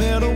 middle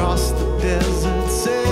across the desert.